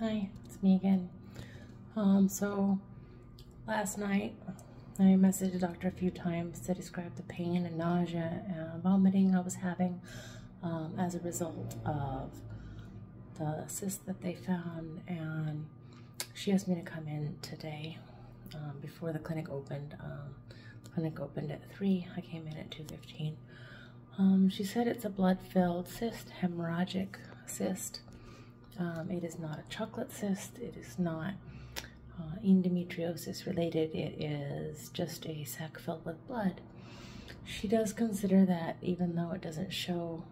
Hi, it's me again. Um, so last night I messaged the doctor a few times to describe the pain and nausea and vomiting I was having um, as a result of the cyst that they found, and she asked me to come in today um, before the clinic opened. Um, the clinic opened at three. I came in at two fifteen. Um, she said it's a blood-filled cyst, hemorrhagic cyst. Um, it is not a chocolate cyst. It is not uh, endometriosis related. It is just a sac filled with blood. She does consider that even though it doesn't show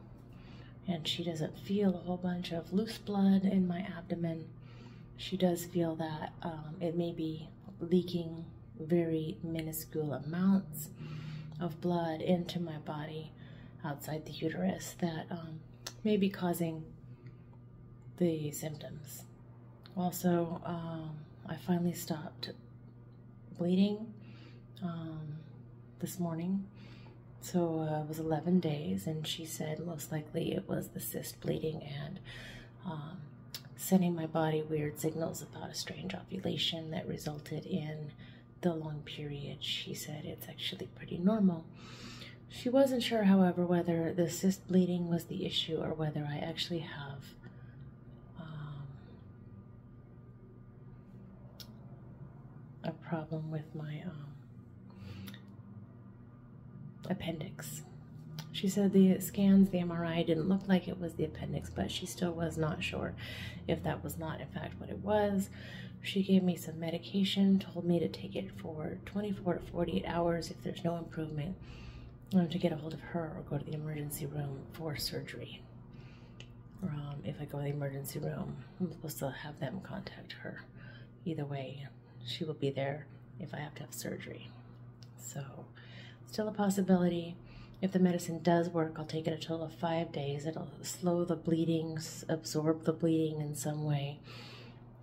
and she doesn't feel a whole bunch of loose blood in my abdomen, she does feel that um, it may be leaking very minuscule amounts of blood into my body outside the uterus that um, may be causing the symptoms. Also, um, I finally stopped bleeding um, this morning. So uh, it was 11 days, and she said most likely it was the cyst bleeding and um, sending my body weird signals about a strange ovulation that resulted in the long period. She said it's actually pretty normal. She wasn't sure, however, whether the cyst bleeding was the issue or whether I actually have um, a problem with my um, appendix. She said the scans, the MRI didn't look like it was the appendix, but she still was not sure if that was not, in fact, what it was. She gave me some medication, told me to take it for 24 to 48 hours if there's no improvement to get a hold of her or go to the emergency room for surgery. Um, if I go to the emergency room, I'm supposed to have them contact her. Either way, she will be there if I have to have surgery. So, still a possibility. If the medicine does work, I'll take it a total of five days. It'll slow the bleeding, absorb the bleeding in some way,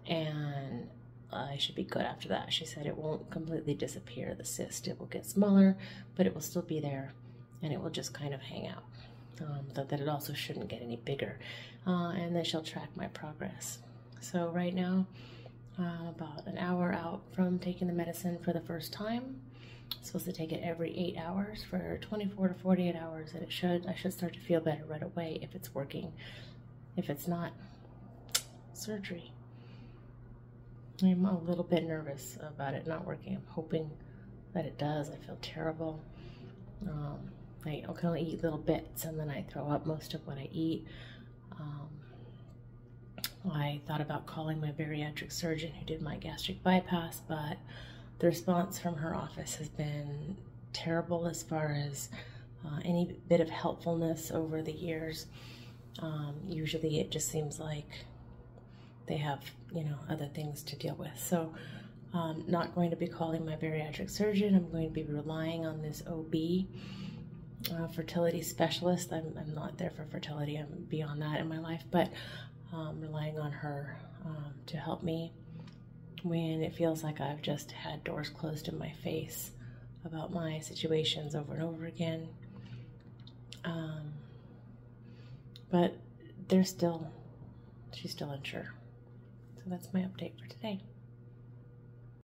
and I should be good after that. She said it won't completely disappear, the cyst. It will get smaller, but it will still be there and it will just kind of hang out. Um, that, it also shouldn't get any bigger. Uh, and then she'll track my progress. So right now, uh, about an hour out from taking the medicine for the first time. I'm supposed to take it every eight hours for 24 to 48 hours, and it should I should start to feel better right away if it's working. If it's not, surgery. I'm a little bit nervous about it not working. I'm hoping that it does. I feel terrible. Um, I can only eat little bits and then I throw up most of what I eat. Um, I thought about calling my bariatric surgeon who did my gastric bypass, but the response from her office has been terrible as far as uh, any bit of helpfulness over the years. Um, usually it just seems like they have, you know, other things to deal with. So I'm not going to be calling my bariatric surgeon. I'm going to be relying on this OB uh, fertility specialist. I'm, I'm not there for fertility. I'm beyond that in my life, but um, relying on her um, to help me when it feels like I've just had doors closed in my face about my situations over and over again. Um, but they're still, she's still unsure. So that's my update for today.